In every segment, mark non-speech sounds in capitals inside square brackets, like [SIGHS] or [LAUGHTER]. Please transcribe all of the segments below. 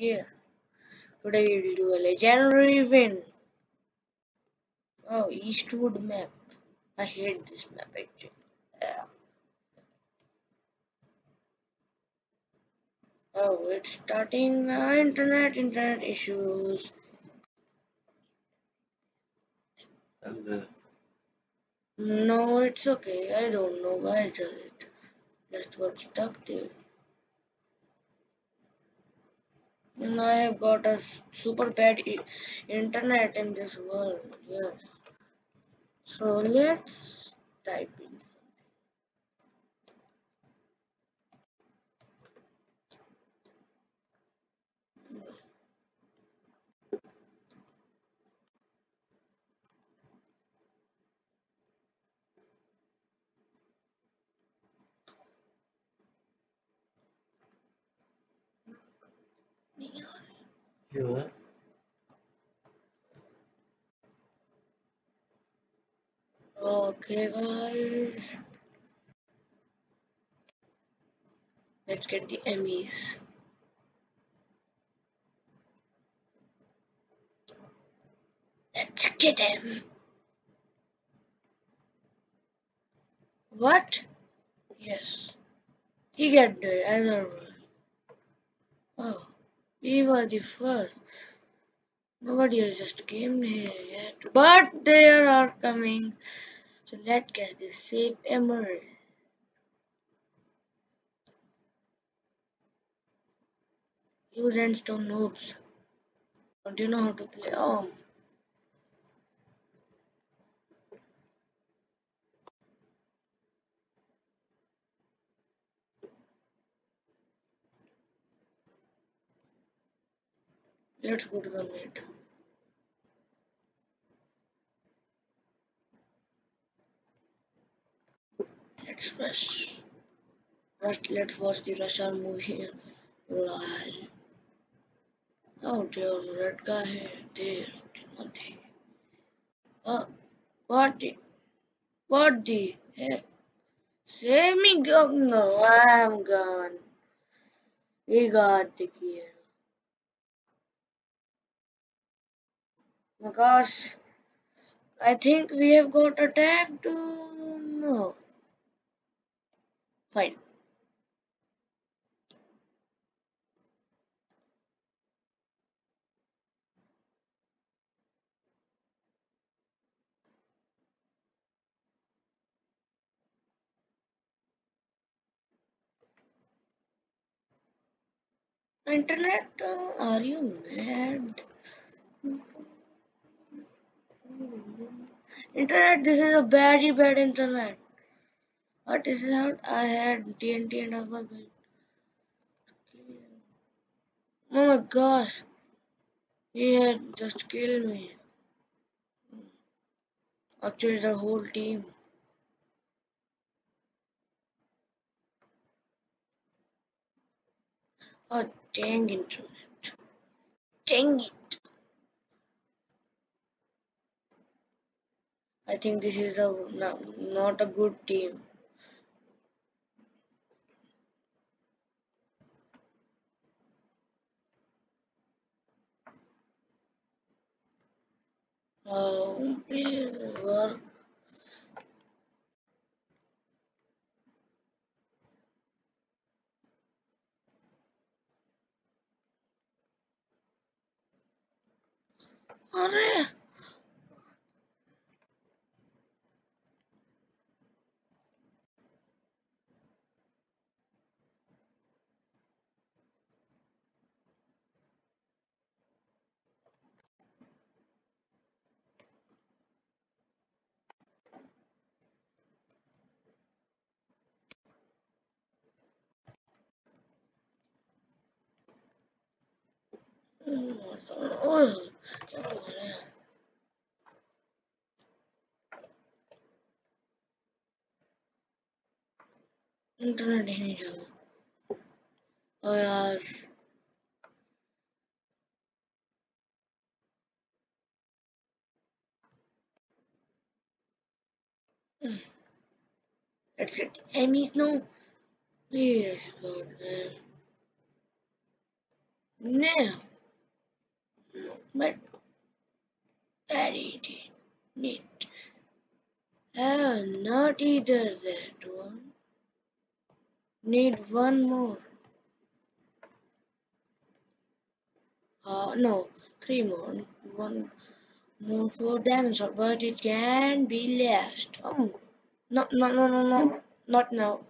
here. Today we will do a legendary win. Oh, Eastwood map. I hate this map actually. Yeah. Oh, it's starting uh, internet, internet issues. Uh, No, it's okay. I don't know why does it. Just got stuck there. And I have got a super bad internet in this world. Yes. So let's type in. You Okay, guys. Let's get the Emmys. Let's get him. What? Yes. He get the other one. We were the first. Nobody has just came here yet. But they are coming. So let's get this safe emerald. Use endstone noobs. Don't you know how to play? Oh, let's go to the mid. Let's rush. Let's watch the Russia movie. Lol. Oh, dear, red guy here. There. Timothy. What the? What the heck? Save me. No, I'm gone. He got the kill. My gosh. I think we have got attacked. No. Fine. Internet, uh, are you mad? Internet, this is a very bad internet. What is that? I had TNT and other. Oh my gosh. He had just killed me. Actually, the whole team. Oh, dang internet. Dang it. I think this is a not a good team. Oh, please work. अरे internet ही नहीं चल रहा ओ यार let's get Emmys now please God man No. But very neat. Oh, not either that one. Need one more. Uh, no, three more. One more for damage, but it can be last. Oh, no, no, no, no, no, not now.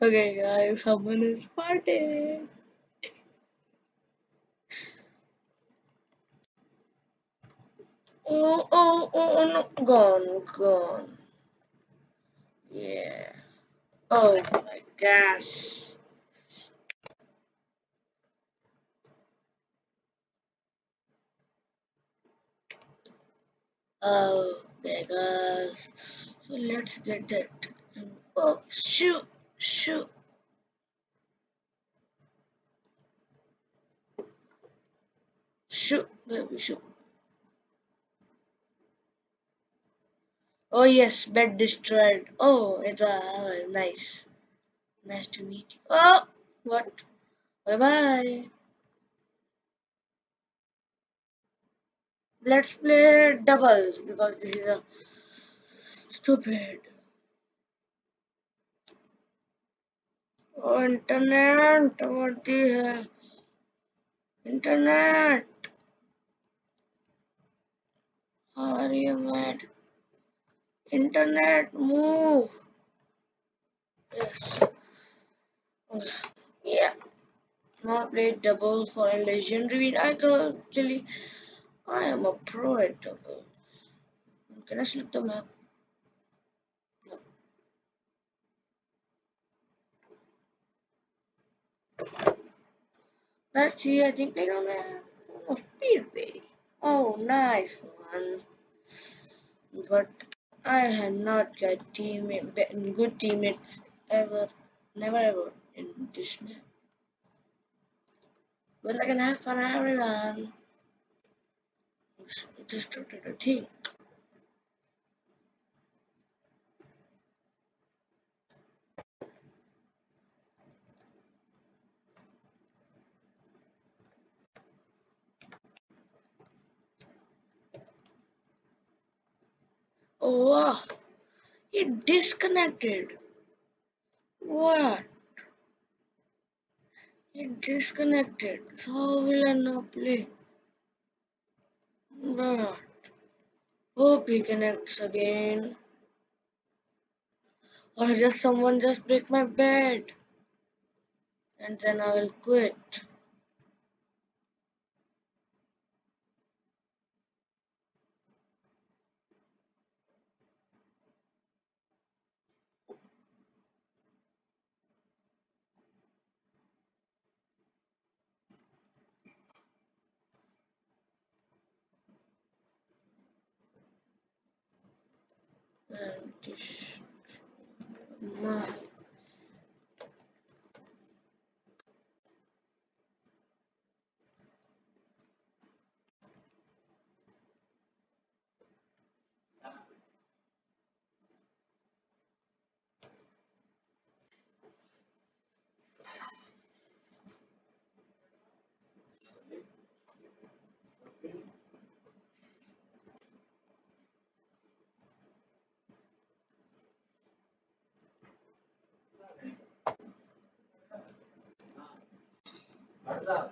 Okay, guys, someone is farting. Oh, oh, oh, oh, no, gone, gone. Yeah. Oh my gosh. Oh, there goes. So let's get that. Oh, shoot, shoot. Shoot, baby, shoot. Oh yes, bed destroyed. Oh, it's uh, nice. Nice to meet you. Oh, what? Bye bye. Let's play doubles because this is a stupid. Internet, what the hell? Internet. Are you mad? Internet, move. Yes. Yeah. Now played doubles for a legendary icon. Actually, I am a pro at doubles. Can I select the map? Let's see, I think they don't have a oh, speedway. Oh, nice one. But I have not got teammate, good teammates ever, never ever in this map. Well, I can have fun, everyone. Just started a wow. It disconnected. What? It disconnected. So how will I now play? But hope he connects again. Or just someone just break my bed. And then I will quit. And this my God,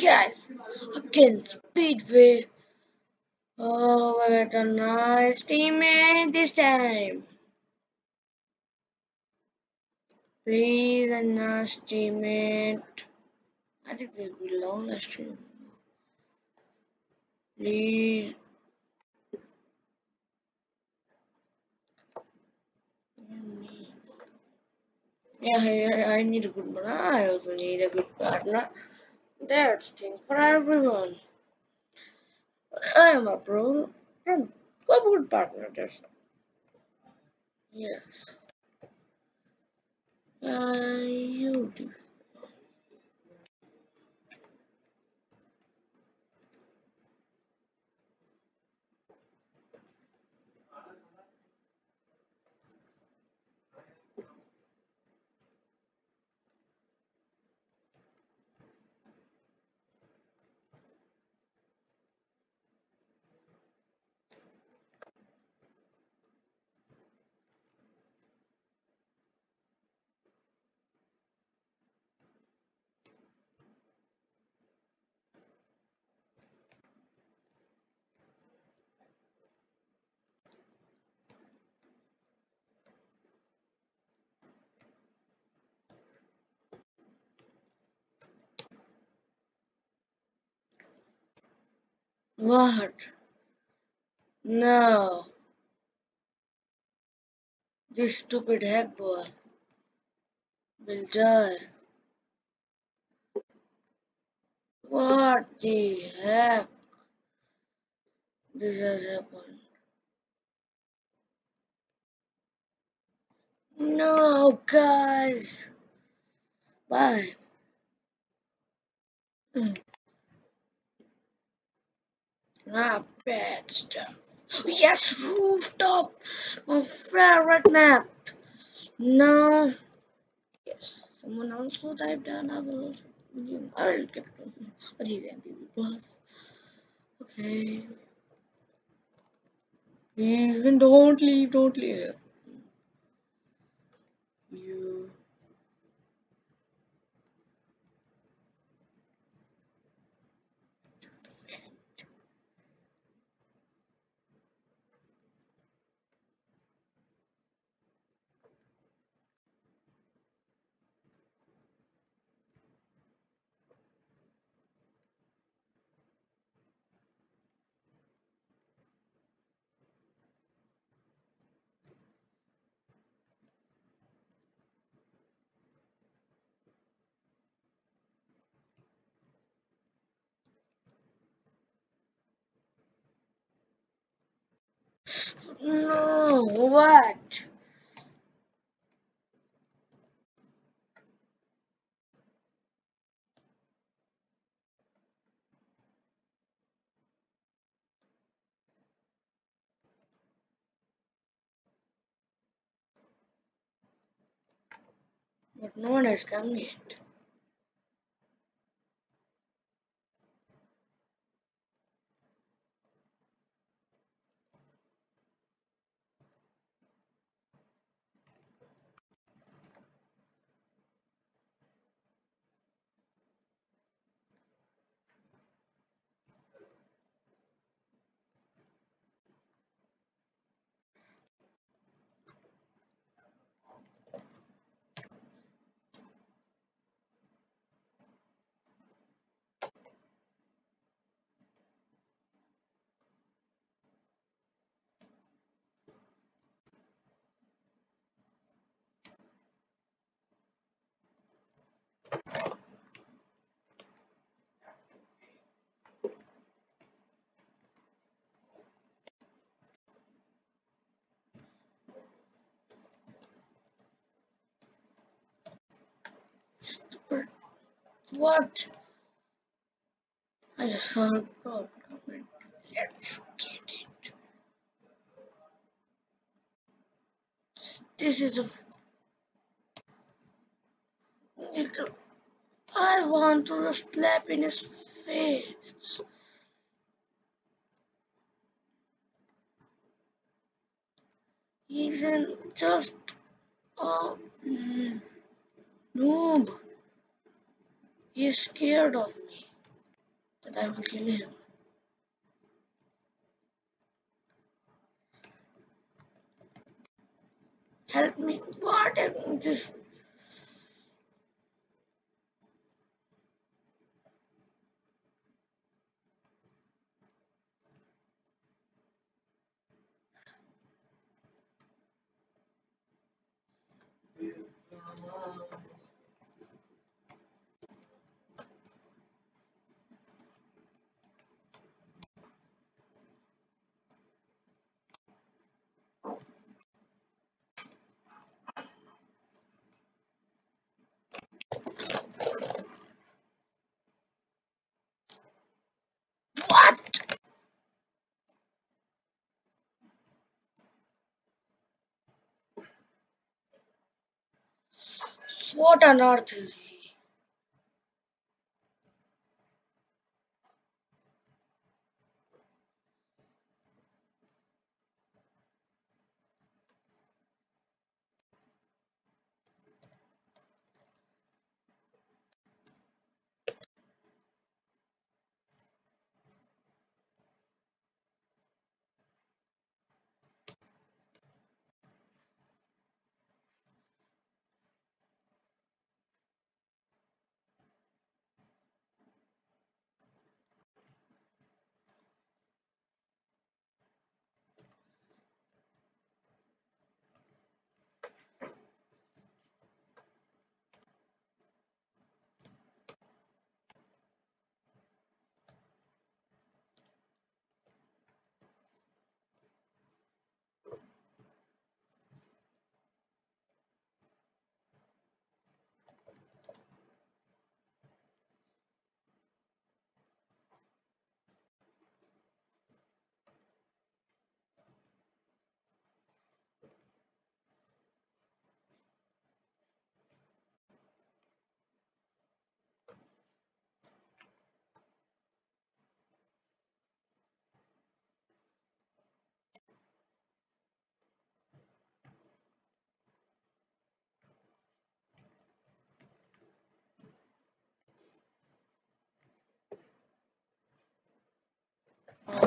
guys, again Speedway. Oh, what a nice teammate this time. Please, a nice teammate. I think there will be long live stream. Please. Yeah, I, I need a good one. I also need a good partner. That's thing for everyone. I am a pro. A good partner. Yes. Uh, you do. What? No. This stupid hack boy will die. What the heck? This has happened. No, guys. Bye. Mm. Ah, bad stuff. Yes, rooftop. My favorite map. No. Yes. Someone also typed down. I will. I'll get it. But he can be bluff. Okay. Even don't leave. Don't leave. You. No, what? But no one has come yet. But what? I just forgot. Let's get it. This is a. I want to just slap in his face. He's in just a mm, he is scared of me but I will kill him. Help me. What is this? Yes. What on earth is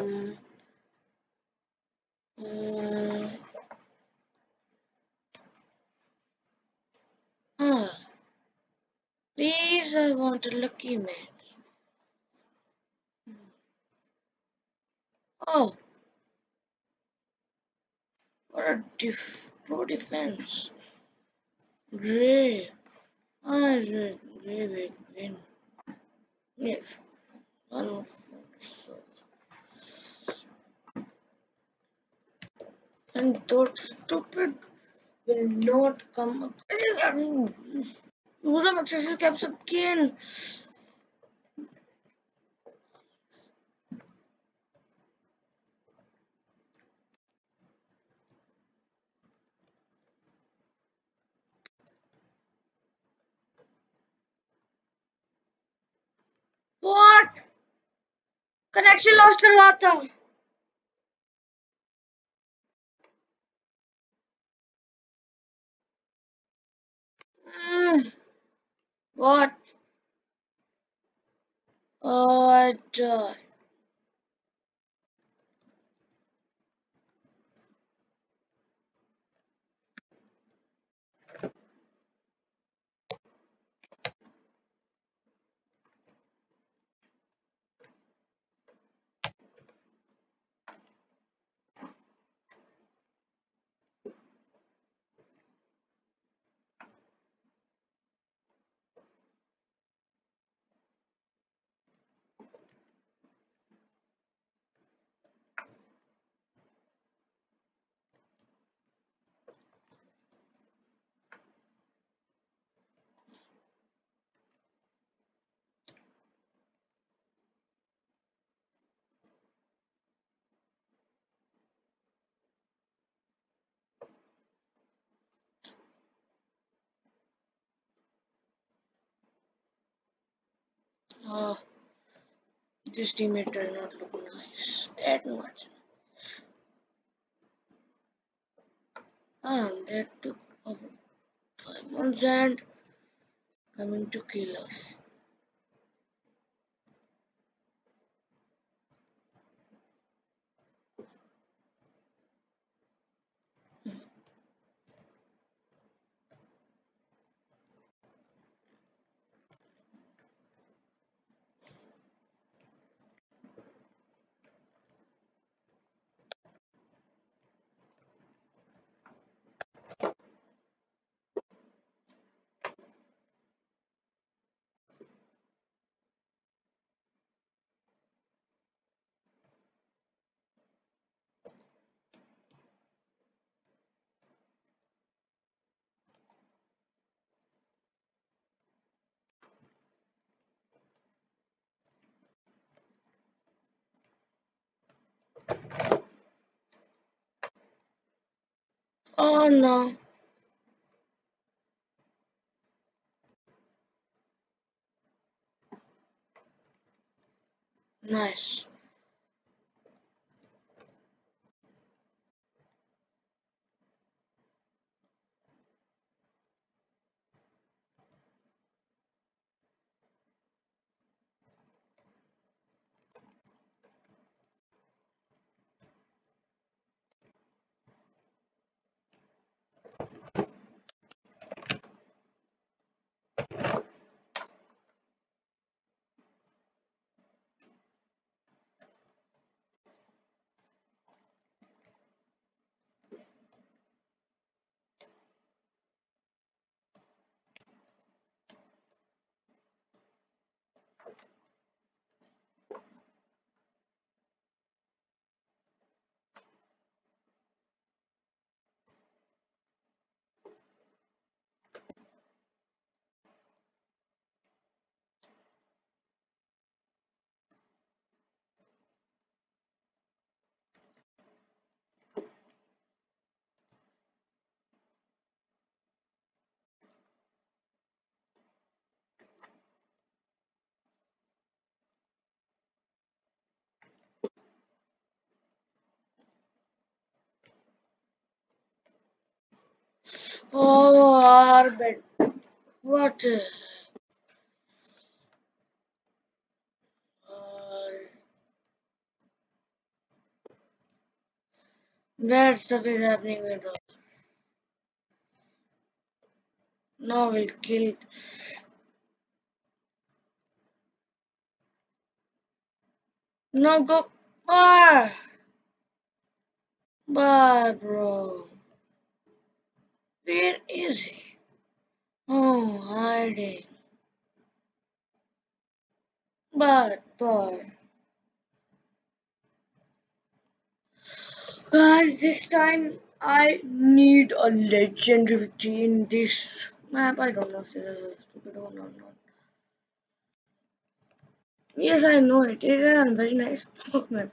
Um. mm, ah. Please, I want a lucky man. Oh, what a def pro defense. Great. I Gray will win. Yes. One of so. And those stupid will not come. Use of excessive caps again. What? Connection lost करवाता what? Oh, died. Oh, this teammate does not look nice. That much. Ah, that took over diamonds and coming to kill us. Oh no. Nice. Oh, Arbit. What? Bad stuff is happening with us. Now we'll kill. No, go. Ah! Bye, bro. Where is he? Oh, hiding. But, but. Guys, this time I need a legendary victory in this map. I don't know if this is a stupid one or not. Yes, I know it. It is a very nice [LAUGHS] map.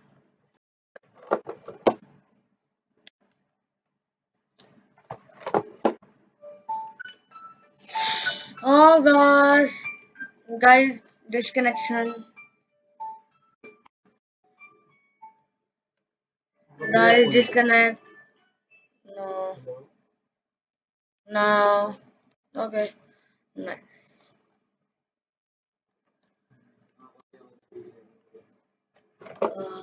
Oh gosh, guys, disconnection. Guys, disconnect. No, no. Okay, nice. Uh,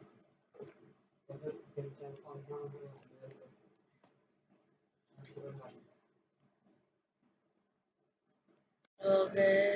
okay.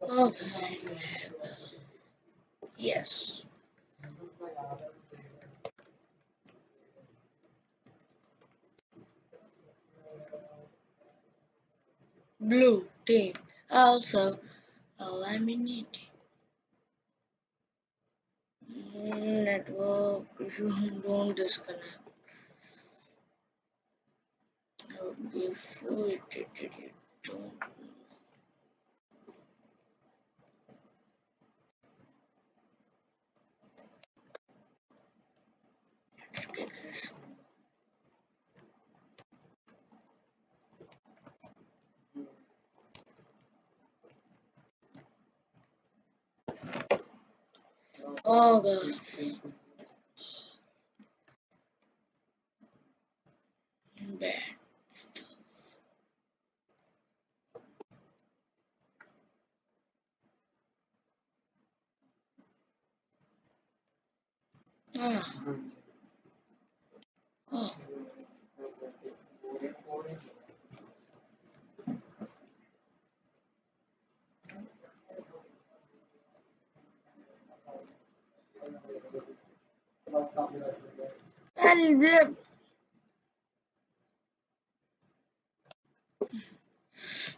Oh, okay. Yes. Blue team. Also, eliminating mm, network issue. [LAUGHS] Don't disconnect. Before it, don't. This. Oh god. Bad stuff. Ah. And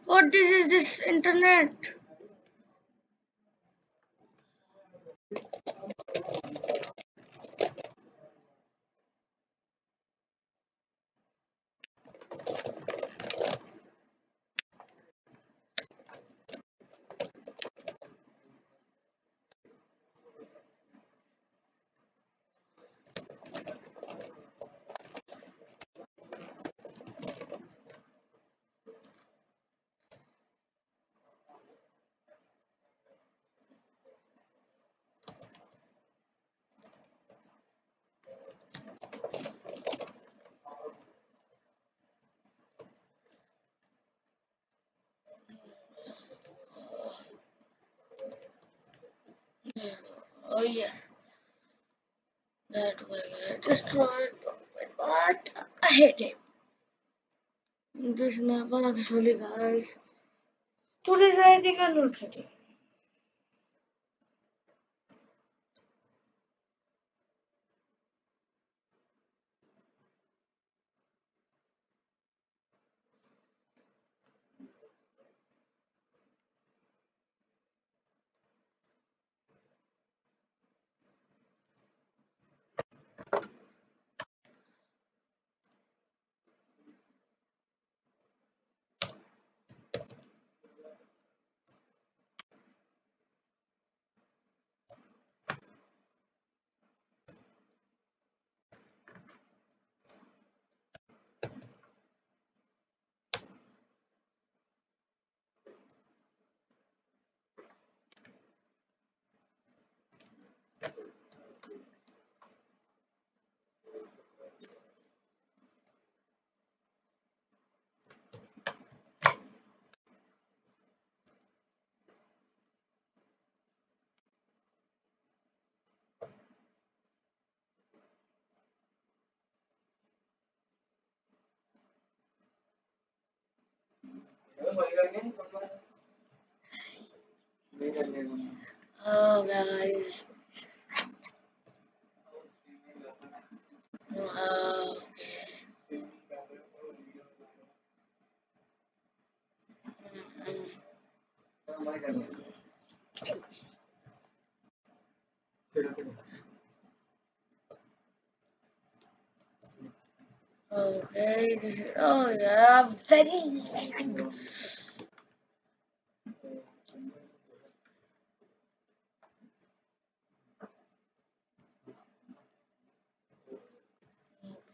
what this is this internet? Oh yeah, that will get destroyed. Oh, but I hate him. This map actually, guys. Today's I think I'm not kidding. Oh guys. Oh, uh, okay. Mm-mm. Okay, this is oh yeah, very okay.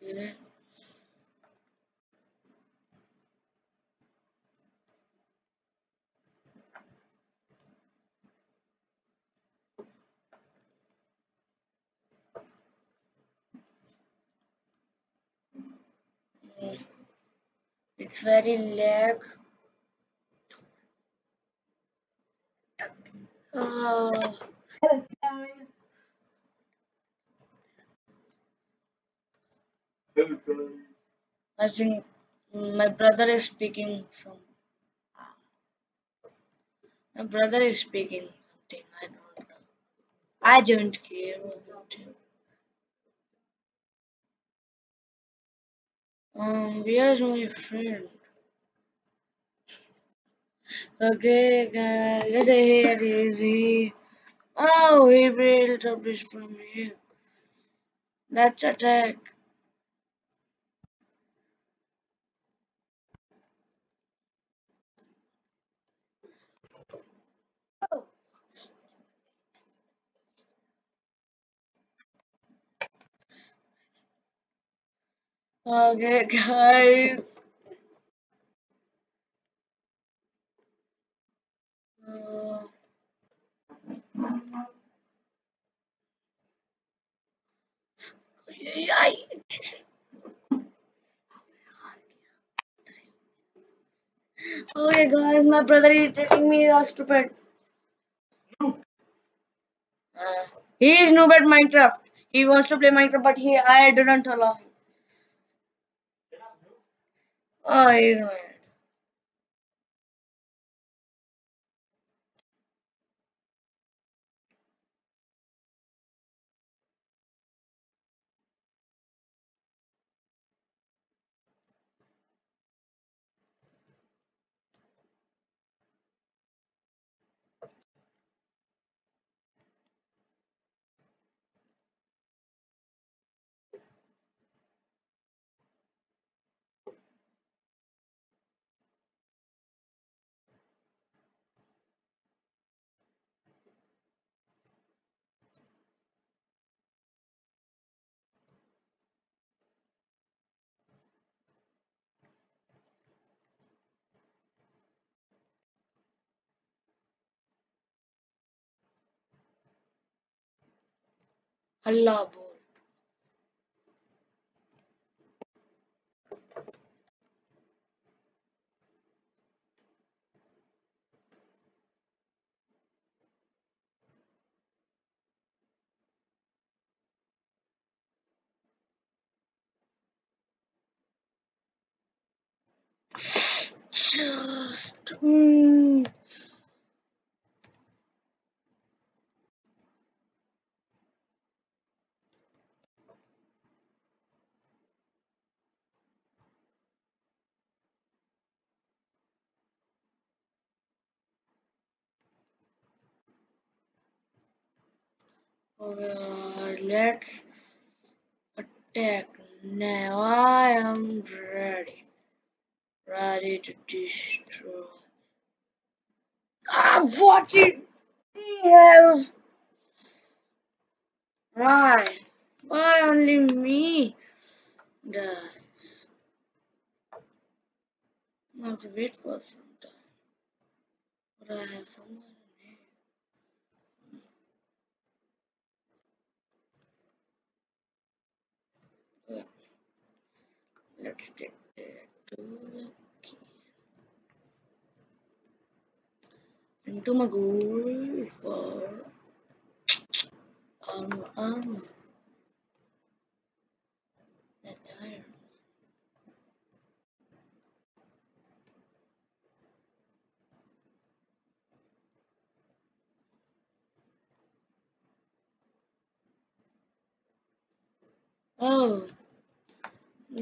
Oh, It's very lag. Oh, I think my brother is speaking some. My brother is speaking something. I don't know. I don't care about him. Um, where is my friend? Okay, guys, let's say here is he. Oh, he built a bridge from here. Let's attack. Okay, guys. I, okay, guys, my brother is telling me you're stupid. Uh, he is noob at Minecraft. He wants to play Minecraft, but he I didn't allow him. Oh, he's Allah bol. Just. Mm. Let's attack now. I am ready. Ready to destroy. Ah, what the hell? Right. Why only me dies? I have to wait for some time. But I have someone in here. Yeah. Let's take that to key. Into my goal for armor, armor. That's iron. Oh,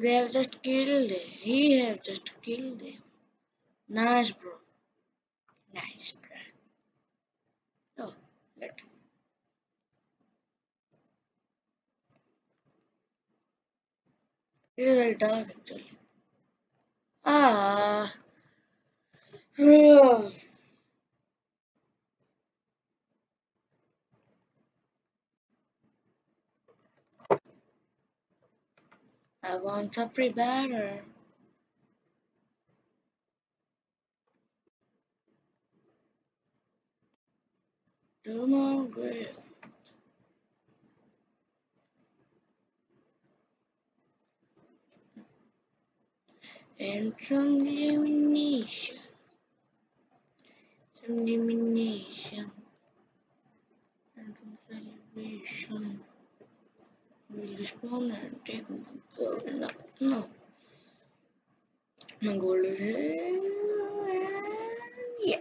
they have just killed him. He have just killed him. Nice, bro. Nice, bro. Oh, let. It is very dark actually. Ah. [SIGHS] I want something better. Do more good. And some illumination. Some illumination. And some celebration. We respawn and take gold. No, no. My gold is here. yeah.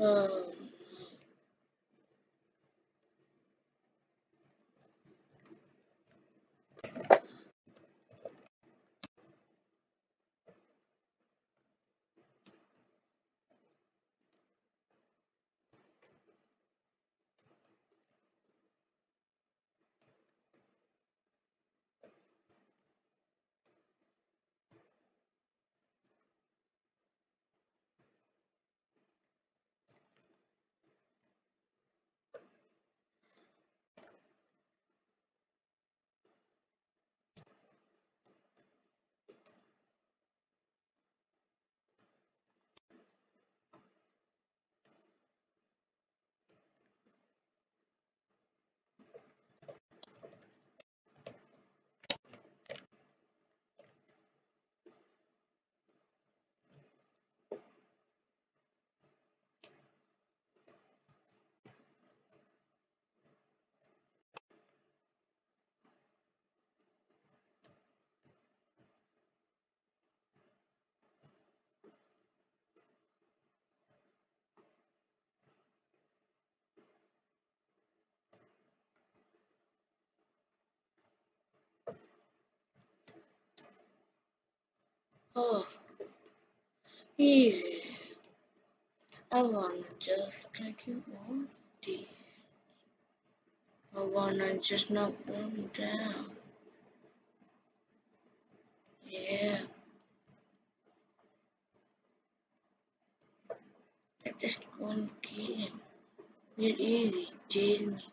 Uh, oh, easy. I wanna just take you off the. I wanna just knock them down. Yeah. I just want to kill him. We're easy. Chase me.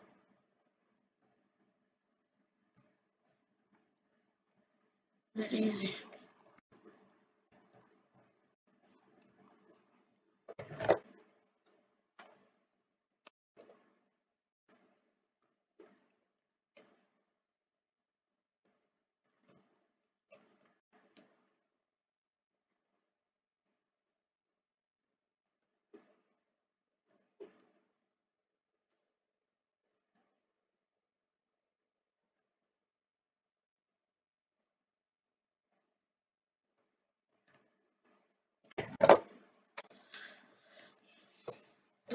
We're easy.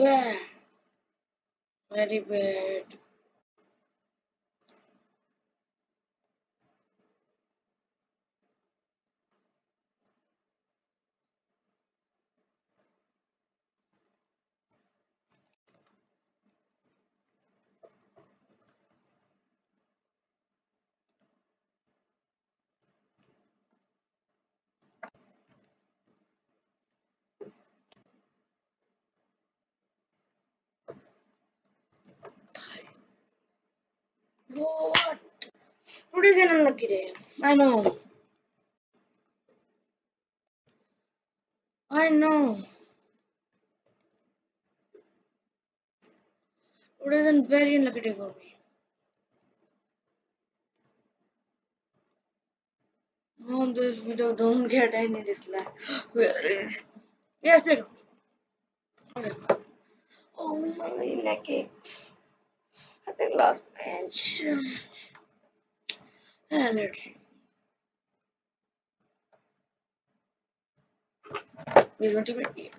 Bad. Very bad. What? Today's an unlucky day. I know. I know. Today's a very unlucky day for me. On this video, don't get any dislike. Is? Yes, please. Oh my neck aches. I think last bench. See. This one to be.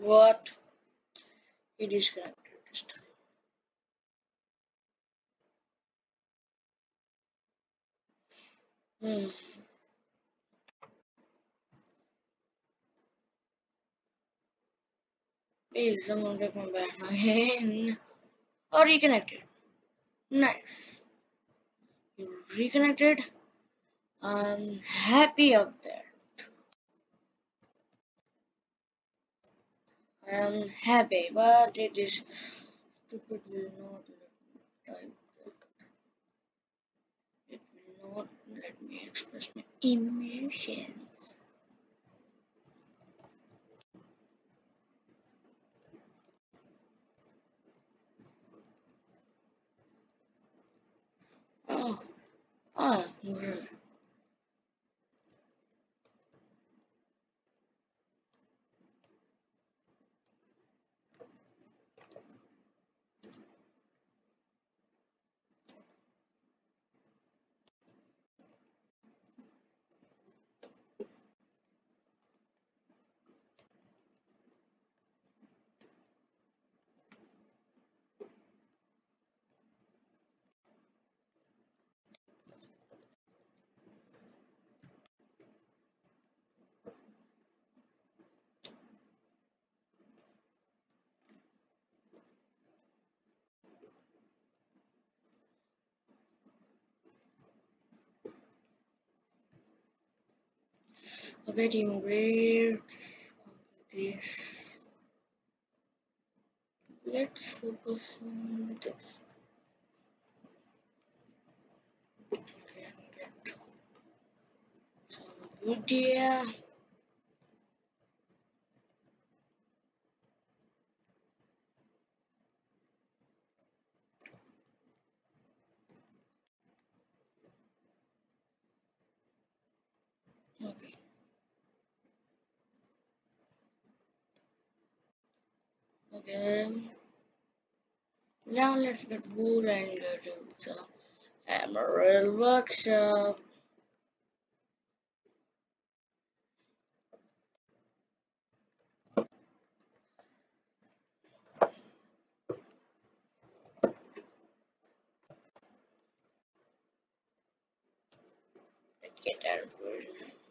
What? He disconnected this time. Hmm. Please, someone get my back again. Or reconnected. Nice. You reconnected. I'm happy out that. am happy, but it is stupidly not let me type that. It will not let me express my emotions. Oh, oh, team great. This. Let's focus on this. Okay, get Now let's get wood and go to the Emerald Workshop. Let's get that wood. Ah,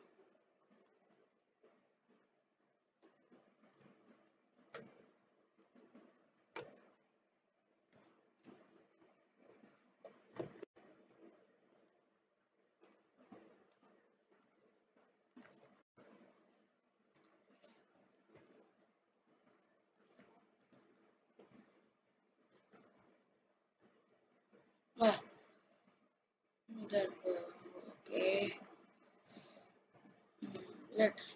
that wood. Okay. Mm, Let's.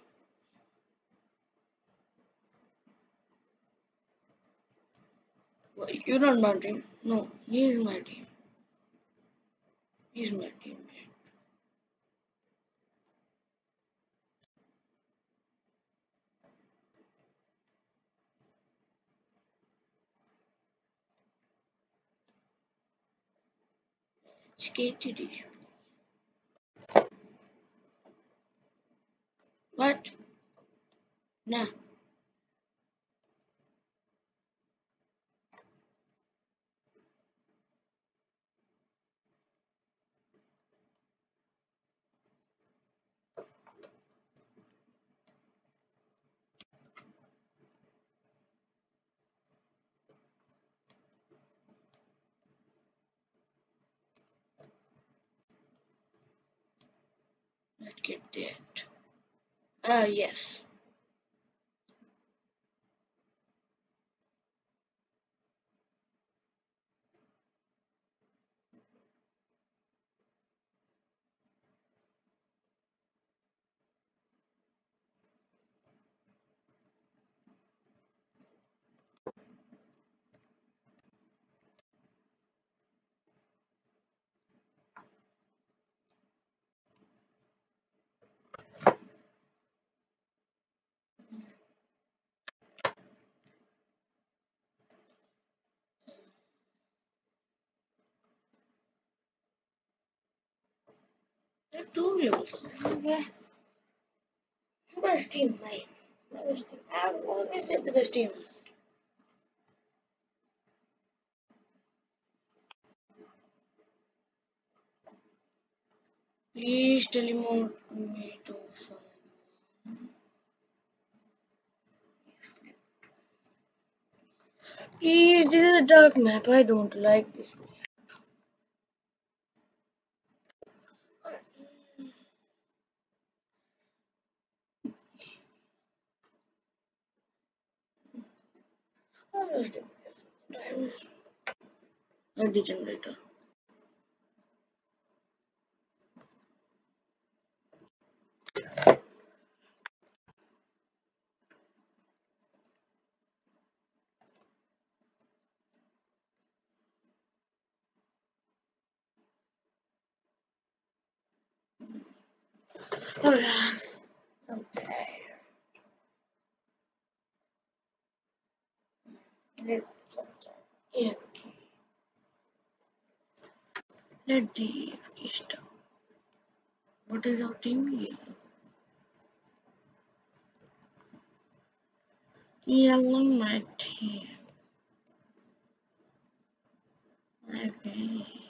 Wait, you're not my team. No, he is my team. He's my teammate. Skated. What? Nah. That. Ah, yes. Told you. Okay. Best team, mate. Best team. I've always been the best team. Please teleport me to some. Please, this is a dark map. I don't like this. The the generator. Oh yeah. I'm tired. Let's AFK. Let the stop. What is our team yellow? Yellow my team. Okay.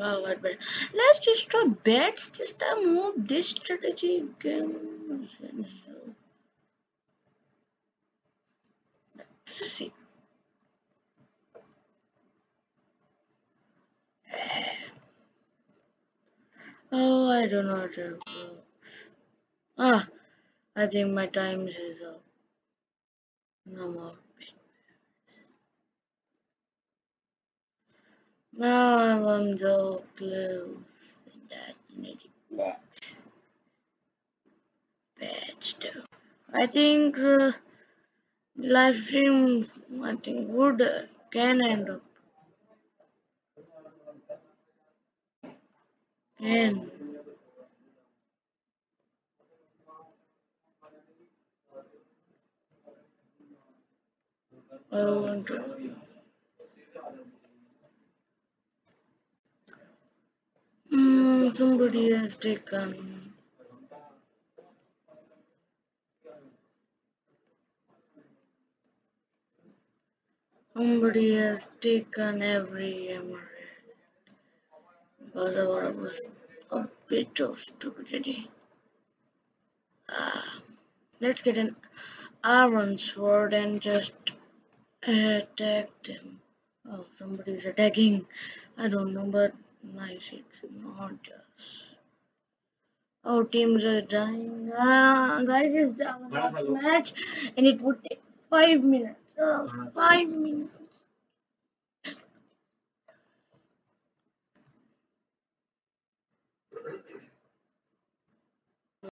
Wow, what better. Let's just try bets this time. Hope this strategy can help. Let's see. Oh, I don't know how to Ah, I think my time is up. No more. Now I'm on the close. That's next. Bad stuff. I think uh, the live stream, I think, would uh, can end up. Can. I want to. Hmm, somebody has taken. Somebody has taken every emerald. Because I was a bit of stupidity. Ah, let's get an iron sword and just attack them. Oh, somebody's attacking. I don't know, but nice, it's not just. Our teams are dying. Ah, guys, it's our last match, and it would take five minutes. Uh, five minutes.